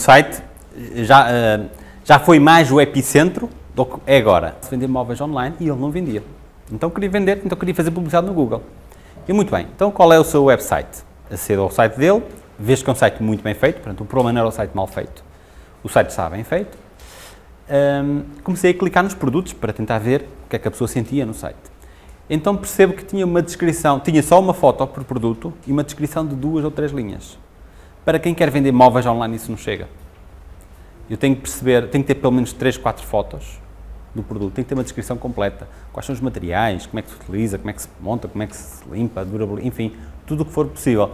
O site já, uh, já foi mais o epicentro do que é agora. Vender móveis online e ele não vendia. Então queria vender, então queria fazer publicidade no Google. E muito bem, então qual é o seu website? Aceda ao site dele, vês que é um site muito bem feito, portanto o problema não era o site mal feito, o site está bem feito. Um, comecei a clicar nos produtos para tentar ver o que é que a pessoa sentia no site. Então percebo que tinha uma descrição, tinha só uma foto por produto e uma descrição de duas ou três linhas. Para quem quer vender móveis online isso não chega. Eu tenho que perceber, tenho que ter pelo menos 3, 4 fotos do produto, tem que ter uma descrição completa. Quais são os materiais, como é que se utiliza, como é que se monta, como é que se limpa, durabilidade, enfim, tudo o que for possível.